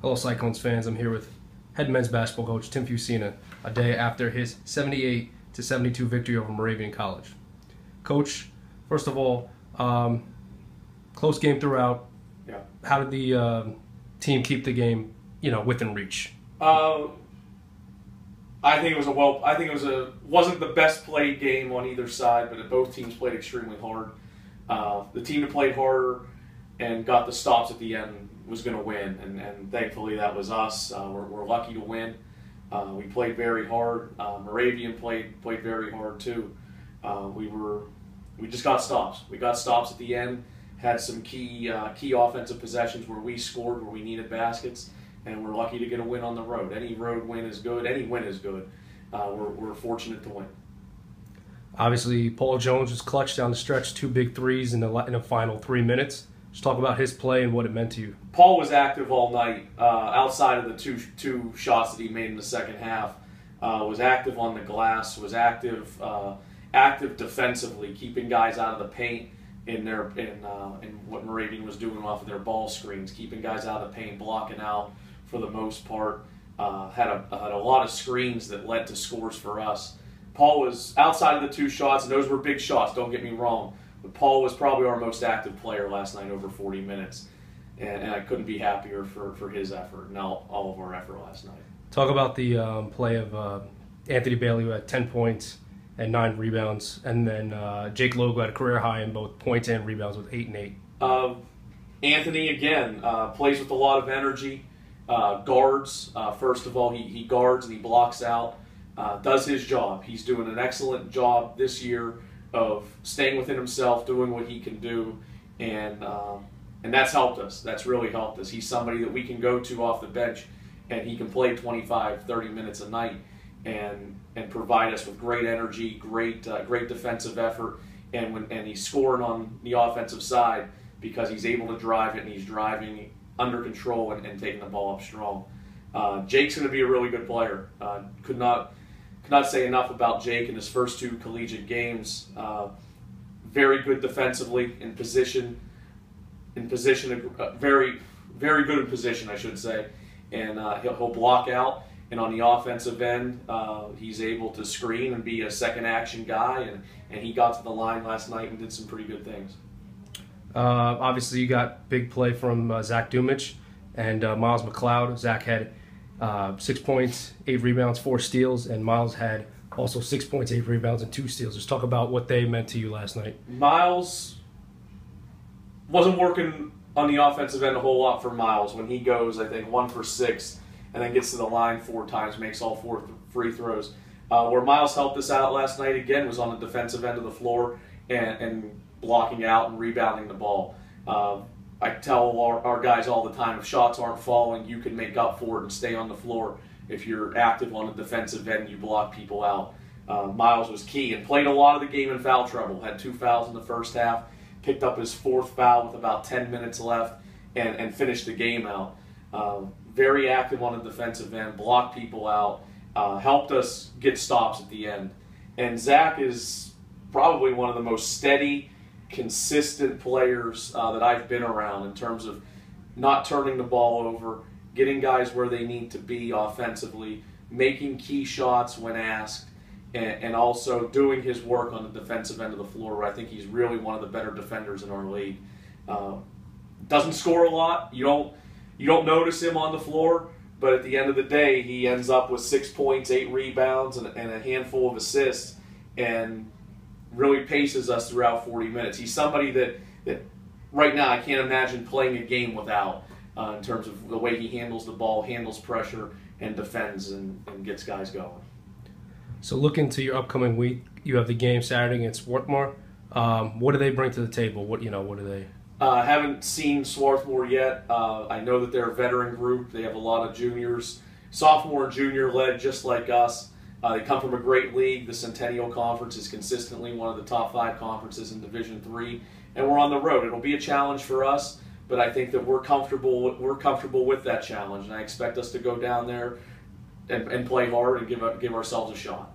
Hello, Cyclones fans. I'm here with head men's basketball coach Tim Fusina a day after his 78 to 72 victory over Moravian College. Coach, first of all, um, close game throughout. Yeah. How did the uh, team keep the game, you know, within reach? Uh, I think it was a well. I think it was a wasn't the best played game on either side, but both teams played extremely hard. Uh, the team that played harder and got the stops at the end was going to win, and, and thankfully that was us. Uh, we're, we're lucky to win. Uh, we played very hard. Uh, Moravian played played very hard too. Uh, we were we just got stops. We got stops at the end. Had some key uh, key offensive possessions where we scored where we needed baskets, and we're lucky to get a win on the road. Any road win is good. Any win is good. Uh, we're, we're fortunate to win. Obviously, Paul Jones was clutch down the stretch, two big threes in the in the final three minutes. Just talk about his play and what it meant to you. Paul was active all night. Uh, outside of the two two shots that he made in the second half, uh, was active on the glass. Was active uh, active defensively, keeping guys out of the paint in their in uh, in what Moravian was doing off of their ball screens, keeping guys out of the paint, blocking out for the most part. Uh, had a had a lot of screens that led to scores for us. Paul was outside of the two shots, and those were big shots. Don't get me wrong, Paul was probably our most active player last night, over 40 minutes, and, and I couldn't be happier for, for his effort and all, all of our effort last night. Talk about the um, play of uh, Anthony Bailey, who had 10 points and nine rebounds, and then uh, Jake Logo had a career high in both points and rebounds with eight and eight. Uh, Anthony again uh, plays with a lot of energy. Uh, guards uh, first of all, he, he guards and he blocks out. Uh, does his job. He's doing an excellent job this year of staying within himself, doing what he can do, and um, and that's helped us. That's really helped us. He's somebody that we can go to off the bench, and he can play 25, 30 minutes a night, and and provide us with great energy, great uh, great defensive effort, and when and he's scoring on the offensive side because he's able to drive it and he's driving under control and, and taking the ball up strong. Uh, Jake's going to be a really good player. Uh, could not could not say enough about Jake in his first two collegiate games. Uh, very good defensively in position, in position, uh, very very good in position, I should say, and uh, he'll, he'll block out. And on the offensive end, uh, he's able to screen and be a second action guy. And, and he got to the line last night and did some pretty good things. Uh, obviously, you got big play from uh, Zach Dumich and Miles McLeod. Zach had uh, six points, eight rebounds, four steals, and Miles had also six points, eight rebounds, and two steals. Just talk about what they meant to you last night. Miles wasn't working on the offensive end a whole lot for Miles when he goes, I think, one for six and then gets to the line four times, makes all four th- free throws. Uh, where Miles helped us out last night again was on the defensive end of the floor and, and blocking out and rebounding the ball. Uh, I tell our, our, guys all the time if shots aren't falling, you can make up for it and stay on the floor. If you're active on the defensive end, you block people out. Uh, Miles was key and played a lot of the game in foul trouble. Had two fouls in the first half, picked up his fourth foul with about 10 minutes left, and, and finished the game out. Uh, very active on the defensive end, blocked people out, uh, helped us get stops at the end. And Zach is probably one of the most steady, consistent players uh, that I've been around in terms of not turning the ball over, getting guys where they need to be offensively, making key shots when asked, and, and, also doing his work on the defensive end of the floor, where I think he's really one of the better defenders in our league. Uh, doesn't score a lot. You don't you don't notice him on the floor, but at the end of the day, he ends up with six points, eight rebounds, and, and a handful of assists, and really paces us throughout 40 minutes. He's somebody that, that right now I can't imagine playing a game without uh, in terms of the way he handles the ball, handles pressure, and defends and, and gets guys going. So, looking to your upcoming week, you have the game Saturday against Swarthmore. Um, what do they bring to the table? What you know? What do they? I uh, haven't seen Swarthmore yet. Uh, I know that they're a veteran group. They have a lot of juniors, sophomore and junior led, just like us. Uh, they come from a great league. The Centennial Conference is consistently one of the top five conferences in Division Three, and we're on the road. It'll be a challenge for us, but I think that we're comfortable. We're comfortable with that challenge, and I expect us to go down there and, and play hard and give give ourselves a shot.